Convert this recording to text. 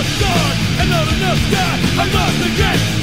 much and not enough sky. I'm not the.